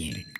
taller.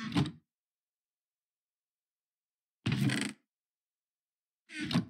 Thank you.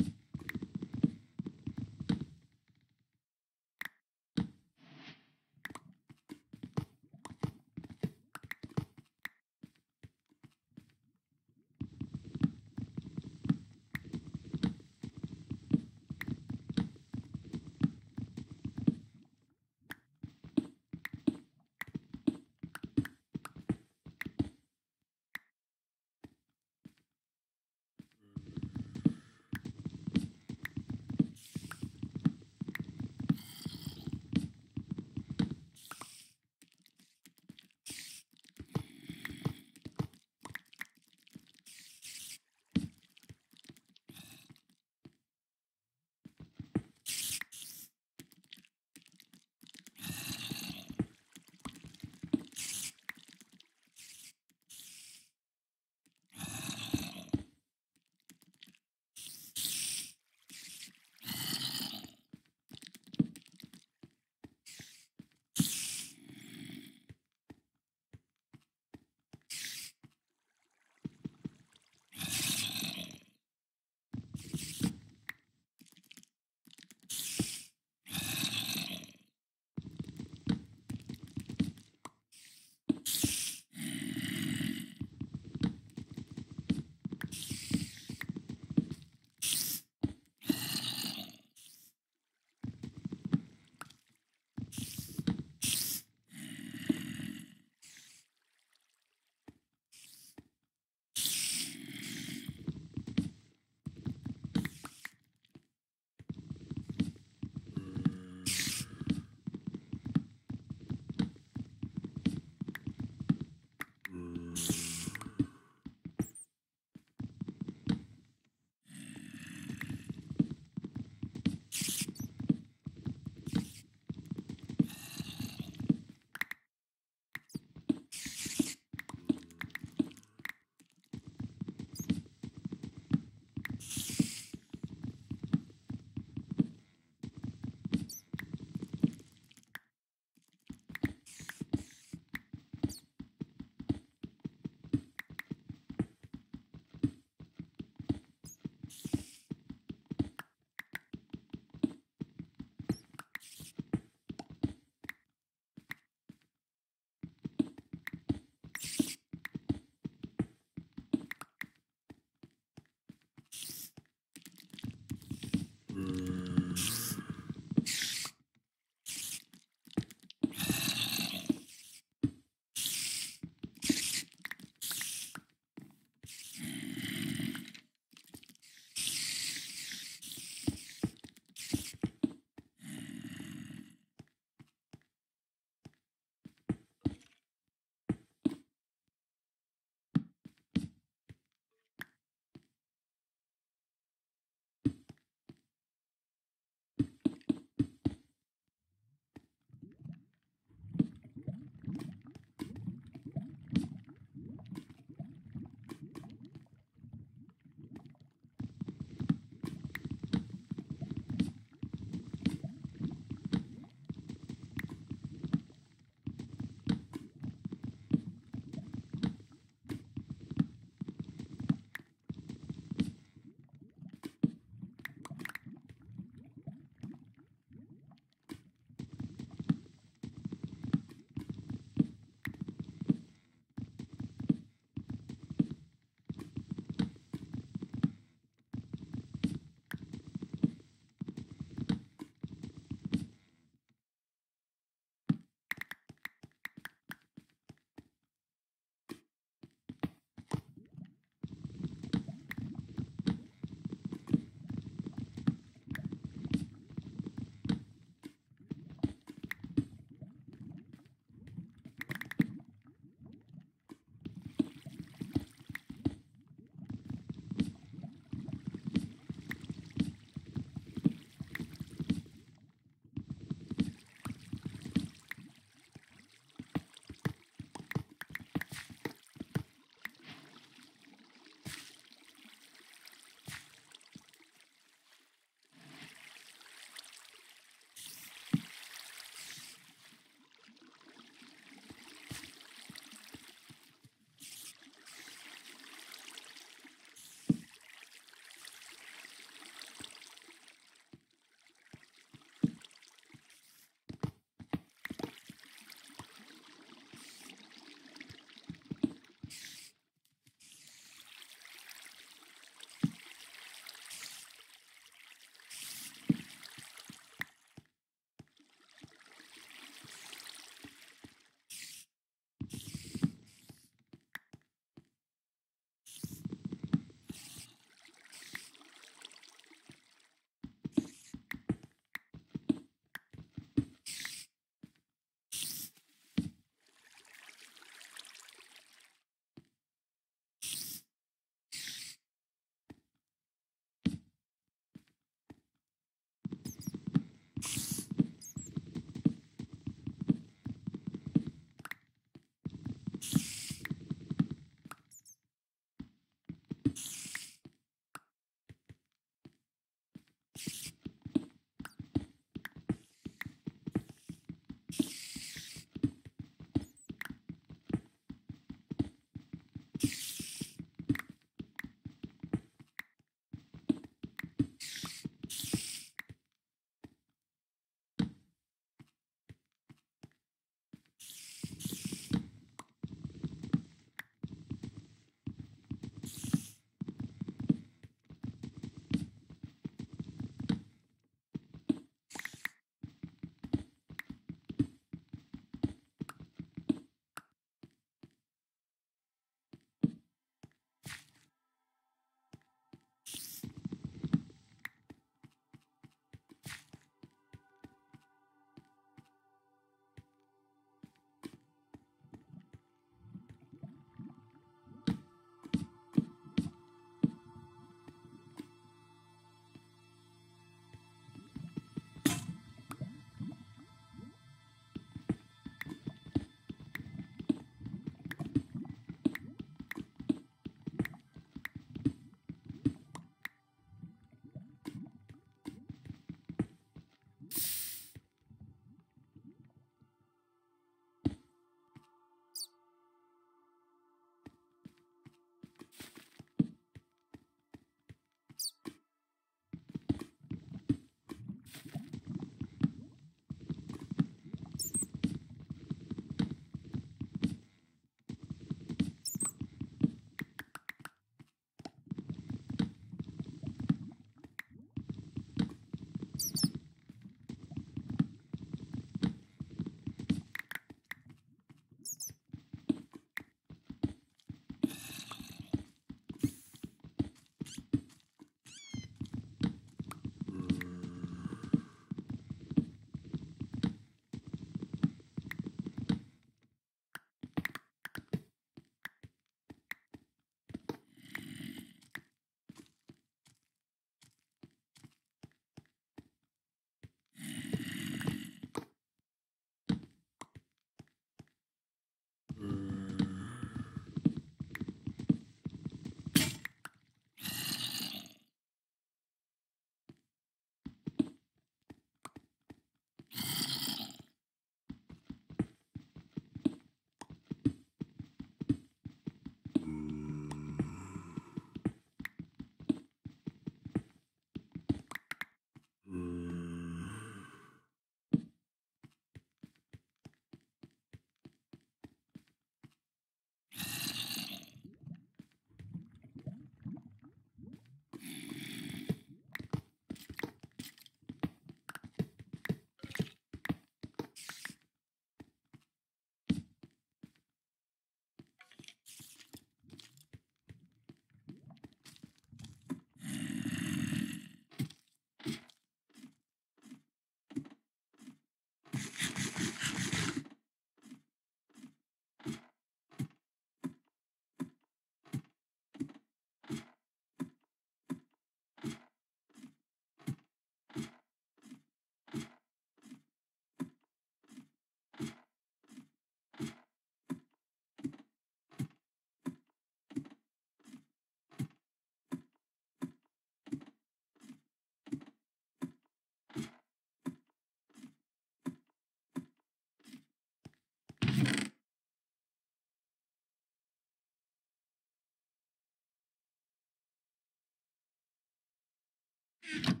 you.